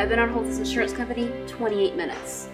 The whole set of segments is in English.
I've been on hold with this insurance company 28 minutes.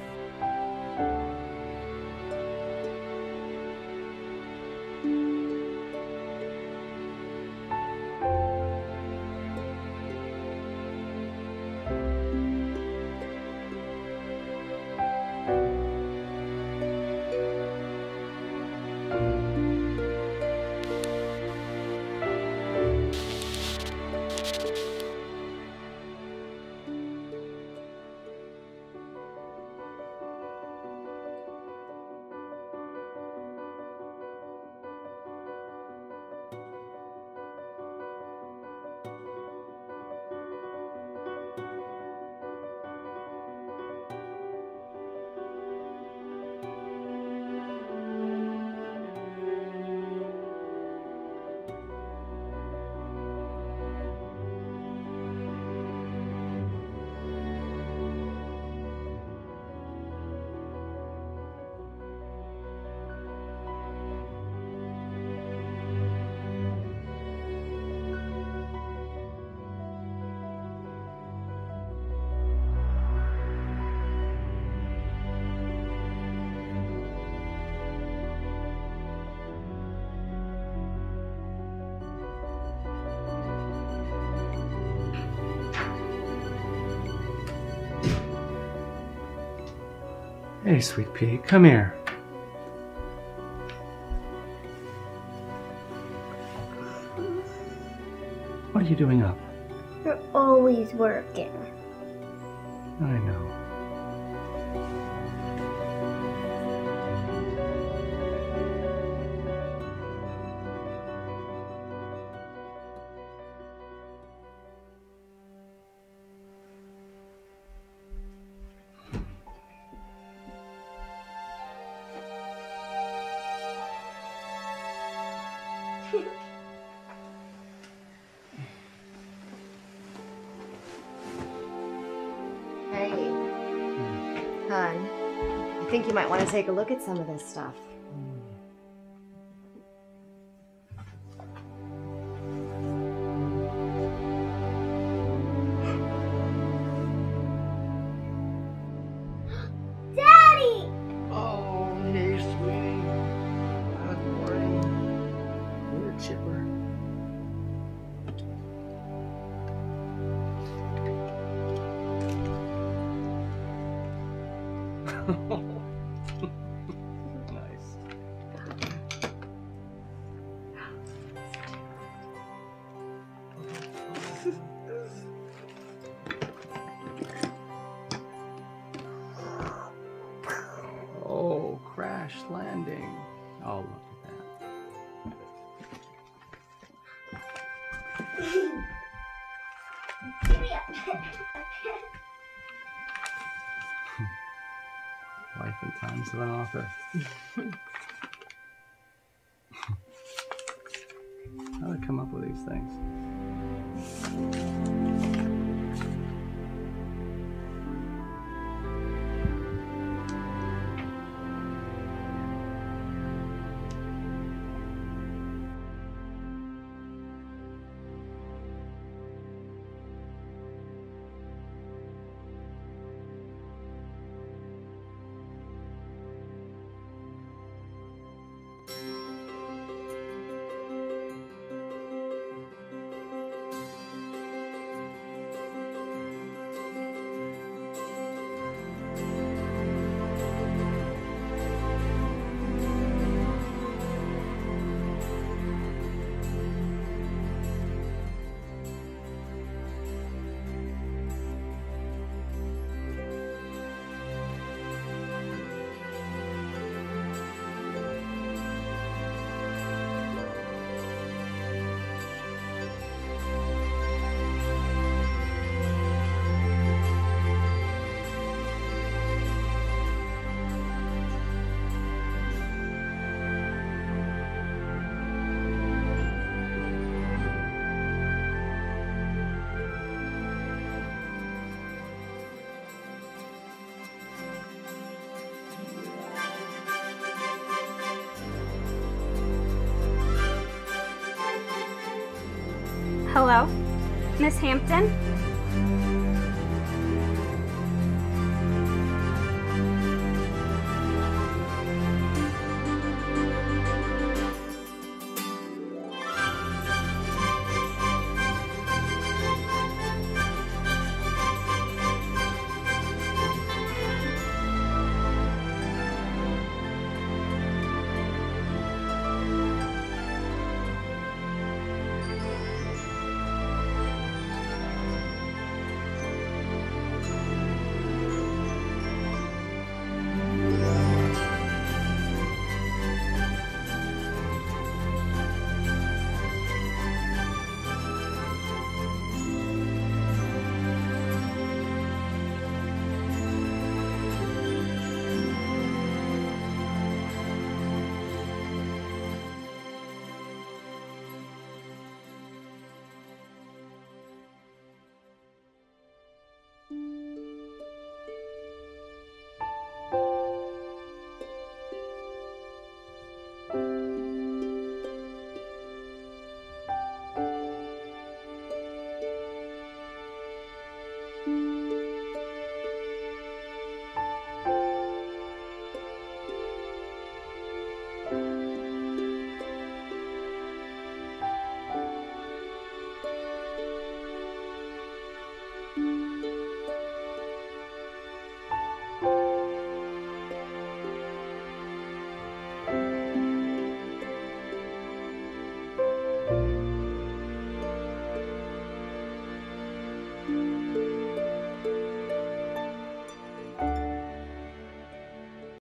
Hey, sweet pea, come here. What are you doing up? You're always working. I know. Hey, hmm. hon. I think you might want to take a look at some of this stuff. Nice. Oh, crash landing. Oh, look at that. times of an author. How do they come up with these things? Hello? Miss Hampton?